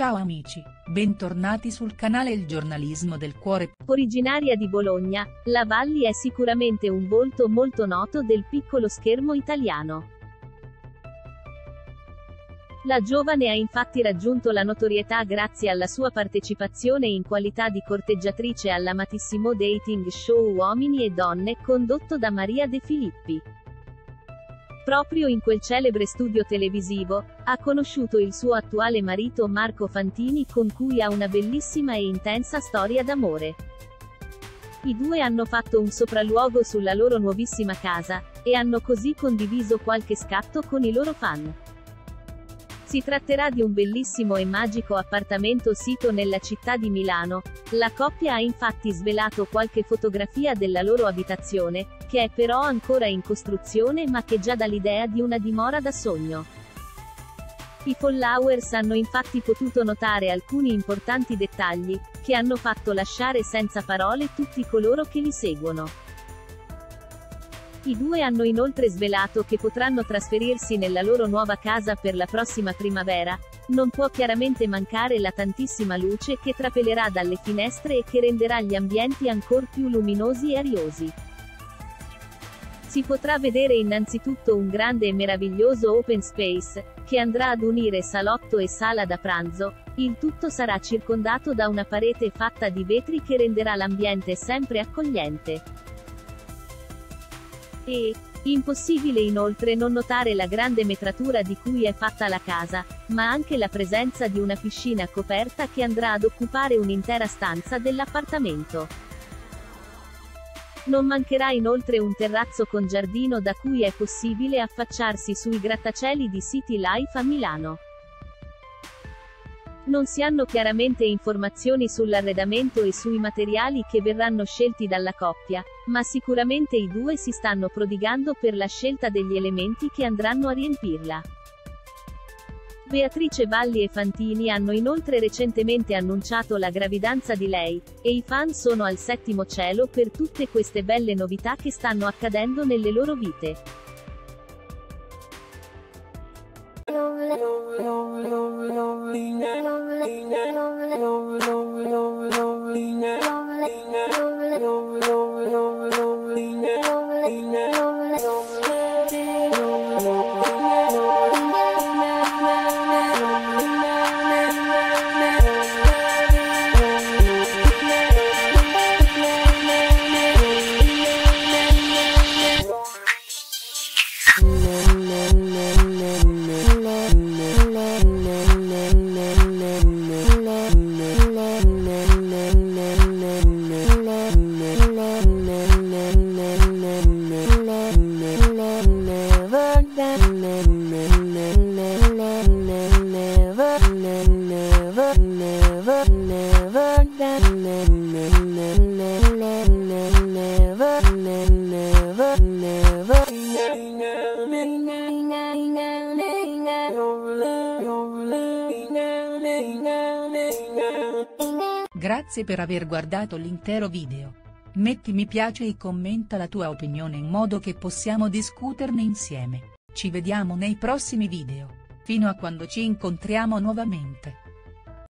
Ciao amici, bentornati sul canale Il giornalismo del cuore. Originaria di Bologna, la Valli è sicuramente un volto molto noto del piccolo schermo italiano. La giovane ha infatti raggiunto la notorietà grazie alla sua partecipazione in qualità di corteggiatrice all'amatissimo dating show Uomini e Donne, condotto da Maria De Filippi. Proprio in quel celebre studio televisivo, ha conosciuto il suo attuale marito Marco Fantini con cui ha una bellissima e intensa storia d'amore. I due hanno fatto un sopralluogo sulla loro nuovissima casa, e hanno così condiviso qualche scatto con i loro fan. Si tratterà di un bellissimo e magico appartamento sito nella città di Milano. La coppia ha infatti svelato qualche fotografia della loro abitazione, che è però ancora in costruzione ma che già dà l'idea di una dimora da sogno. I followers hanno infatti potuto notare alcuni importanti dettagli, che hanno fatto lasciare senza parole tutti coloro che li seguono. I due hanno inoltre svelato che potranno trasferirsi nella loro nuova casa per la prossima primavera, non può chiaramente mancare la tantissima luce che trapelerà dalle finestre e che renderà gli ambienti ancora più luminosi e ariosi. Si potrà vedere innanzitutto un grande e meraviglioso open space, che andrà ad unire salotto e sala da pranzo, il tutto sarà circondato da una parete fatta di vetri che renderà l'ambiente sempre accogliente. E, Impossibile inoltre non notare la grande metratura di cui è fatta la casa, ma anche la presenza di una piscina coperta che andrà ad occupare un'intera stanza dell'appartamento. Non mancherà inoltre un terrazzo con giardino da cui è possibile affacciarsi sui grattacieli di City Life a Milano. Non si hanno chiaramente informazioni sull'arredamento e sui materiali che verranno scelti dalla coppia, ma sicuramente i due si stanno prodigando per la scelta degli elementi che andranno a riempirla. Beatrice Valli e Fantini hanno inoltre recentemente annunciato la gravidanza di lei, e i fan sono al settimo cielo per tutte queste belle novità che stanno accadendo nelle loro vite. Grazie per aver guardato l'intero video. Metti mi piace e commenta la tua opinione in modo che possiamo discuterne insieme. Ci vediamo nei prossimi video. Fino a quando ci incontriamo nuovamente.